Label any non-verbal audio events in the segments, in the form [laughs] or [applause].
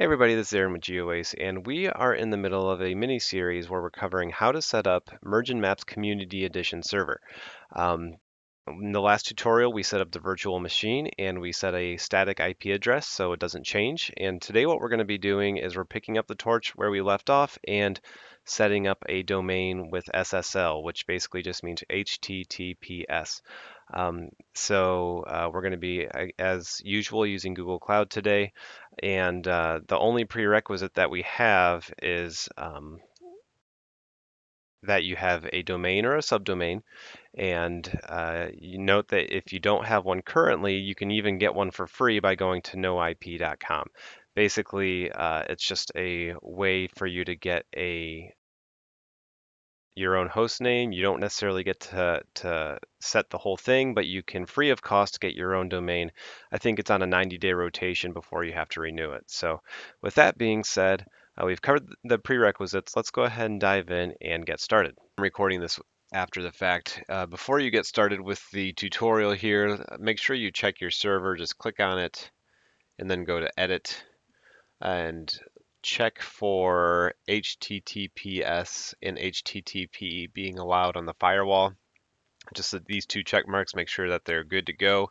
Hey everybody, this is Aaron with GeoAce, and we are in the middle of a mini series where we're covering how to set up Mergin Maps Community Edition server. Um, in the last tutorial, we set up the virtual machine and we set a static IP address so it doesn't change. And today what we're going to be doing is we're picking up the torch where we left off and setting up a domain with SSL, which basically just means HTTPS. Um, so uh, we're going to be, as usual, using Google Cloud today. And uh, the only prerequisite that we have is um, that you have a domain or a subdomain. And uh, you note that if you don't have one currently, you can even get one for free by going to noip.com. Basically, uh, it's just a way for you to get a your own host name. You don't necessarily get to, to set the whole thing, but you can free of cost get your own domain. I think it's on a 90 day rotation before you have to renew it. So with that being said, uh, we've covered the prerequisites. Let's go ahead and dive in and get started. I'm recording this after the fact. Uh, before you get started with the tutorial here, make sure you check your server. Just click on it and then go to edit and check for HTTPS and HTTP being allowed on the firewall. Just these two check marks, make sure that they're good to go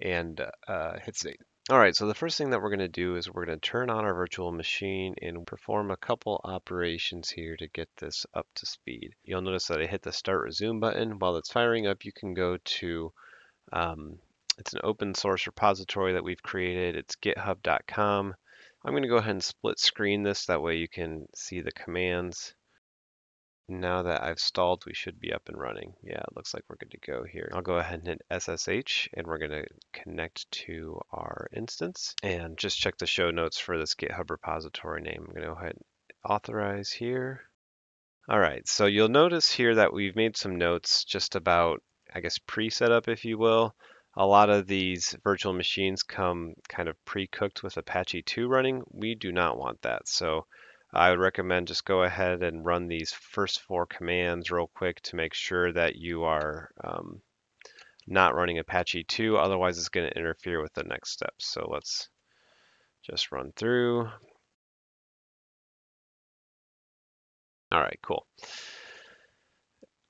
and uh, hit save. All right, so the first thing that we're going to do is we're going to turn on our virtual machine and perform a couple operations here to get this up to speed. You'll notice that I hit the start resume button. While it's firing up, you can go to, um, it's an open source repository that we've created. It's github.com. I'm going to go ahead and split screen this, that way you can see the commands. Now that I've stalled, we should be up and running. Yeah, it looks like we're good to go here. I'll go ahead and hit SSH and we're going to connect to our instance and just check the show notes for this GitHub repository name. I'm going to go ahead and authorize here. All right, so you'll notice here that we've made some notes just about, I guess, pre-setup, if you will a lot of these virtual machines come kind of pre-cooked with Apache 2 running. We do not want that. So I would recommend just go ahead and run these first four commands real quick to make sure that you are um, not running Apache 2. Otherwise, it's going to interfere with the next steps. So let's just run through. All right, cool.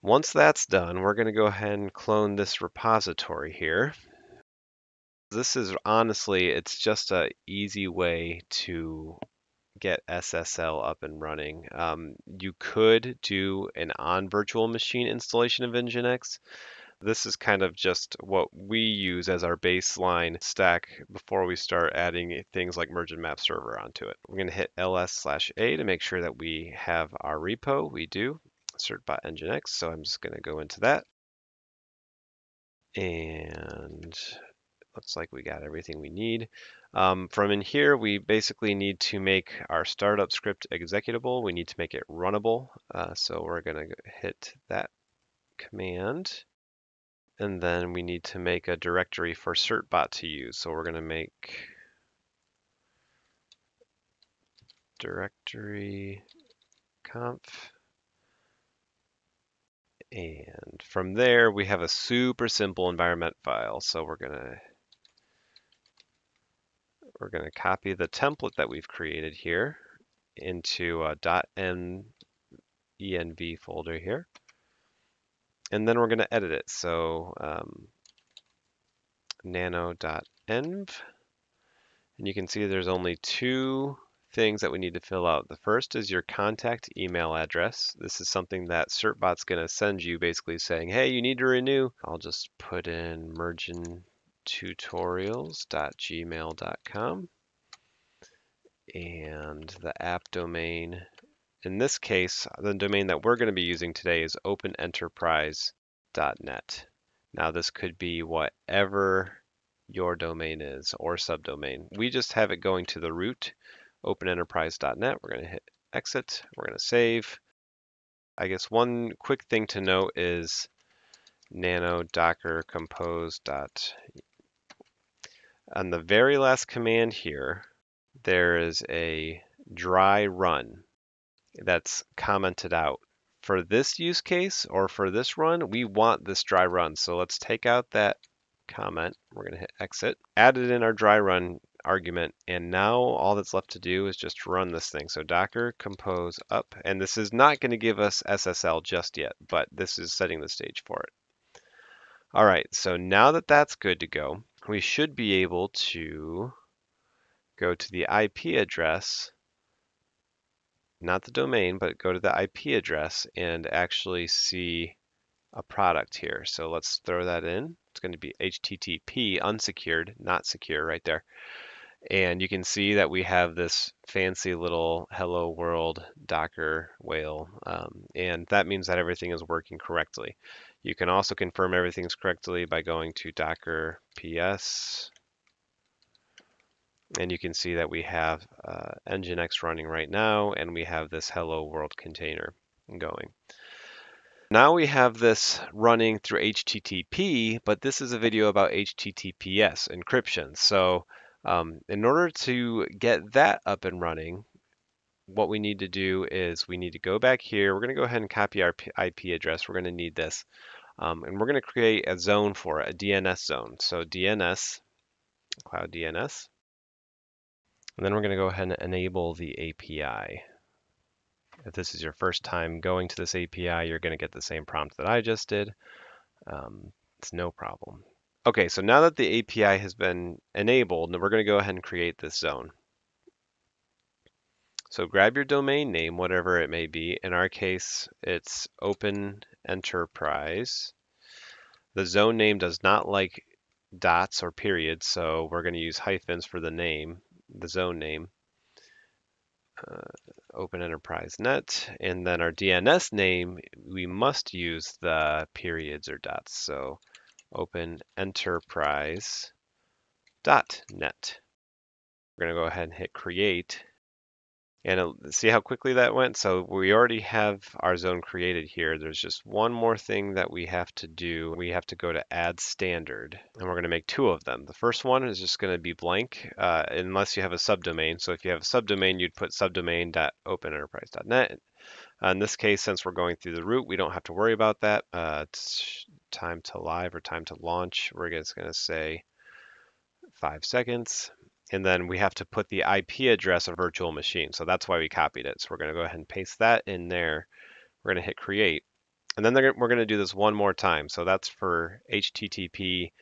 Once that's done, we're going to go ahead and clone this repository here. This is honestly, it's just a easy way to get SSL up and running. Um, you could do an on virtual machine installation of Nginx. This is kind of just what we use as our baseline stack before we start adding things like Mergin Map Server onto it. We're going to hit ls slash a to make sure that we have our repo. We do certbot nginx So I'm just going to go into that. And looks like we got everything we need. Um, from in here, we basically need to make our startup script executable. We need to make it runnable. Uh, so we're going to hit that command. And then we need to make a directory for certbot to use. So we're going to make directory conf and from there, we have a super simple environment file. So we're gonna we're gonna copy the template that we've created here into a .env folder here, and then we're gonna edit it. So um, nano.env, and you can see there's only two things that we need to fill out. The first is your contact email address. This is something that CertBot's going to send you basically saying, hey, you need to renew. I'll just put in mergintutorials.gmail.com and the app domain. In this case, the domain that we're going to be using today is openenterprise.net. Now this could be whatever your domain is or subdomain. We just have it going to the root openenterprise.net. We're going to hit exit. We're going to save. I guess one quick thing to note is nano docker compose dot. On the very last command here, there is a dry run that's commented out. For this use case or for this run, we want this dry run. So let's take out that comment. We're going to hit exit. Add it in our dry run argument. And now all that's left to do is just run this thing. So docker compose up, and this is not going to give us SSL just yet, but this is setting the stage for it. All right, so now that that's good to go, we should be able to go to the IP address, not the domain, but go to the IP address and actually see a product here. So let's throw that in. It's going to be HTTP unsecured, not secure right there. And you can see that we have this fancy little hello world Docker whale. Um, and that means that everything is working correctly. You can also confirm everything's correctly by going to docker ps. And you can see that we have uh, Nginx running right now, and we have this hello world container going. Now we have this running through HTTP, but this is a video about HTTPS encryption. So um, in order to get that up and running, what we need to do is we need to go back here. We're going to go ahead and copy our IP address. We're going to need this. Um, and we're going to create a zone for it, a DNS zone. So DNS, cloud DNS. And then we're going to go ahead and enable the API. If this is your first time going to this API, you're going to get the same prompt that I just did. Um, it's no problem. Okay, so now that the API has been enabled, we're going to go ahead and create this zone. So grab your domain name, whatever it may be. In our case, it's Open Enterprise. The zone name does not like dots or periods, so we're going to use hyphens for the name, the zone name uh, Open Enterprise Net. And then our DNS name, we must use the periods or dots. So Open Enterprise dot net. We're going to go ahead and hit create. And see how quickly that went? So we already have our zone created here. There's just one more thing that we have to do. We have to go to add standard and we're going to make two of them. The first one is just going to be blank uh, unless you have a subdomain. So if you have a subdomain, you'd put subdomain.openenterprise.net. Uh, in this case, since we're going through the root, we don't have to worry about that. Uh, time to live or time to launch, we're just going to say five seconds and then we have to put the IP address of virtual machine. So that's why we copied it. So we're going to go ahead and paste that in there. We're going to hit create. And then we're going to do this one more time. So that's for HTTP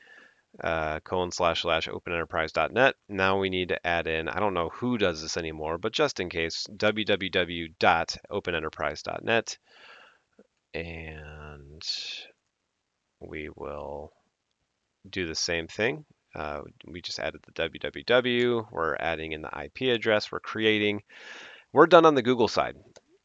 uh, colon slash slash openenterprise.net. Now we need to add in, I don't know who does this anymore, but just in case, www.openenterprise.net. And we will do the same thing. Uh, we just added the www. We're adding in the IP address. We're creating. We're done on the Google side.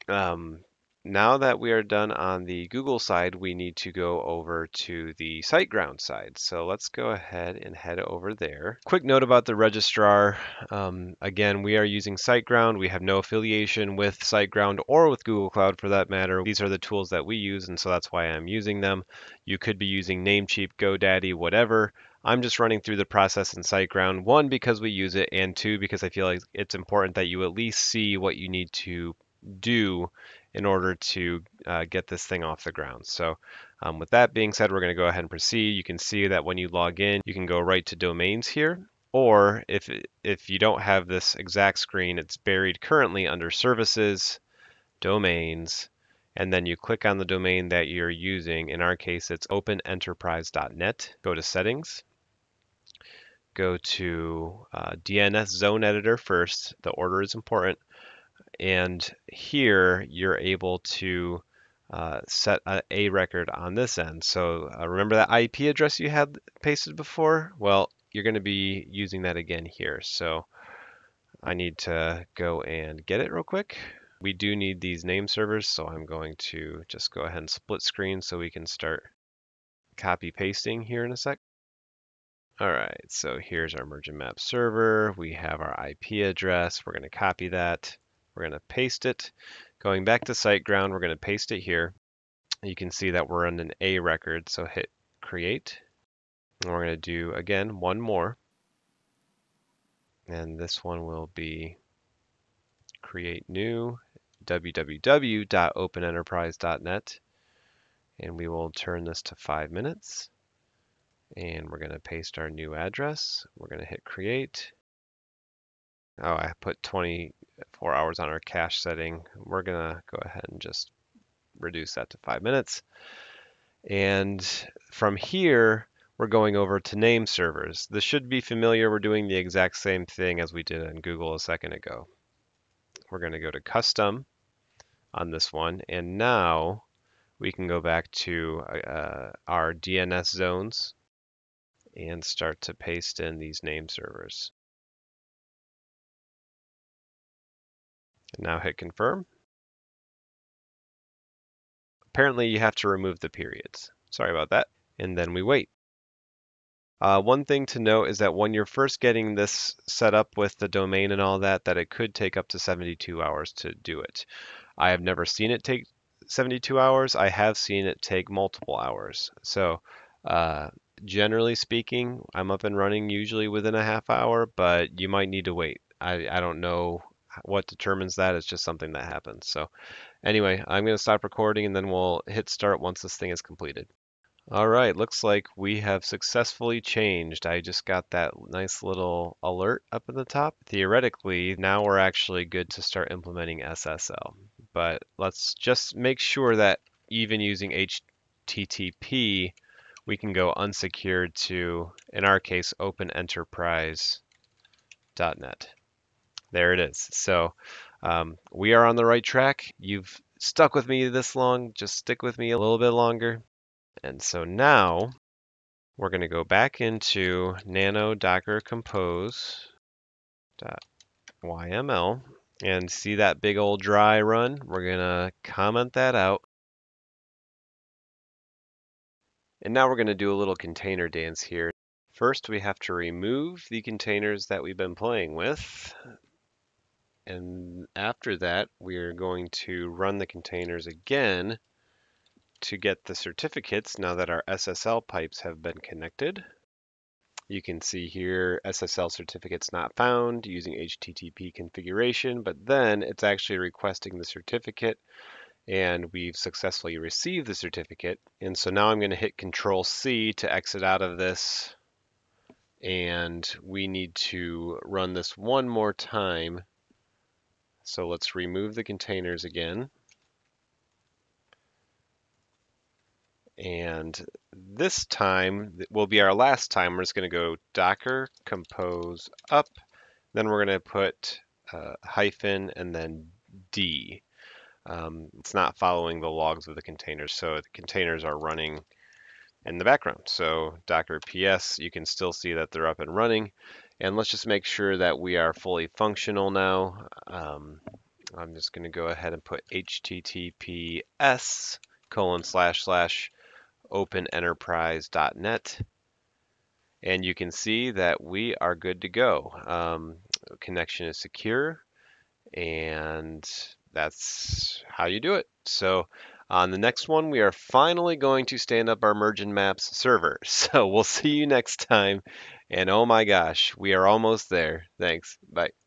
Um, now that we are done on the Google side, we need to go over to the SiteGround side. So let's go ahead and head over there. Quick note about the registrar. Um, again, we are using SiteGround. We have no affiliation with SiteGround or with Google Cloud for that matter. These are the tools that we use, and so that's why I'm using them. You could be using Namecheap, GoDaddy, whatever. I'm just running through the process in SiteGround, one, because we use it, and two, because I feel like it's important that you at least see what you need to do in order to uh, get this thing off the ground. So um, with that being said, we're going to go ahead and proceed. You can see that when you log in, you can go right to domains here. Or if, if you don't have this exact screen, it's buried currently under services, domains, and then you click on the domain that you're using. In our case, it's openenterprise.net. Go to settings go to uh, DNS zone editor first. The order is important. And here you're able to uh, set a, a, record on this end. So uh, remember that IP address you had pasted before? Well, you're going to be using that again here. So I need to go and get it real quick. We do need these name servers, so I'm going to just go ahead and split screen so we can start copy pasting here in a sec. All right, so here's our Mergin Map server. We have our IP address. We're going to copy that. We're going to paste it. Going back to SiteGround, we're going to paste it here. You can see that we're on an A record, so hit create. And we're going to do, again, one more. And this one will be create new www.openenterprise.net. And we will turn this to five minutes and we're going to paste our new address. We're going to hit create. Oh, I put 24 hours on our cache setting. We're gonna go ahead and just reduce that to five minutes. And from here, we're going over to name servers. This should be familiar. We're doing the exact same thing as we did in Google a second ago. We're going to go to custom on this one. And now we can go back to uh, our DNS zones and start to paste in these name servers. And now hit confirm. Apparently you have to remove the periods. Sorry about that. And then we wait. Uh, one thing to note is that when you're first getting this set up with the domain and all that, that it could take up to 72 hours to do it. I have never seen it take 72 hours. I have seen it take multiple hours. So uh, generally speaking, I'm up and running usually within a half hour, but you might need to wait. I, I don't know what determines that. It's just something that happens. So anyway, I'm going to stop recording and then we'll hit start once this thing is completed. All right, looks like we have successfully changed. I just got that nice little alert up in the top. Theoretically, now we're actually good to start implementing SSL. But let's just make sure that even using HTTP, we can go unsecured to, in our case, openenterprise.net. There it is. So um, we are on the right track. You've stuck with me this long. Just stick with me a little bit longer. And so now we're going to go back into nano docker compose .yml and see that big old dry run. We're going to comment that out. And now we're going to do a little container dance here. First, we have to remove the containers that we've been playing with. And after that, we're going to run the containers again to get the certificates now that our SSL pipes have been connected. You can see here SSL certificates not found using HTTP configuration, but then it's actually requesting the certificate and we've successfully received the certificate. And so now I'm going to hit Control C to exit out of this. And we need to run this one more time. So let's remove the containers again. And this time will be our last time. We're just going to go docker compose up. Then we're going to put uh, hyphen and then D. Um, it's not following the logs of the containers, so the containers are running in the background. So docker ps, you can still see that they're up and running. And let's just make sure that we are fully functional now. Um, I'm just going to go ahead and put https colon slash slash openenterprise.net. And you can see that we are good to go. Um, connection is secure, and that's how you do it. So on the next one, we are finally going to stand up our Mergin Maps server. [laughs] So we'll see you next time. And oh my gosh, we are almost there. Thanks. Bye.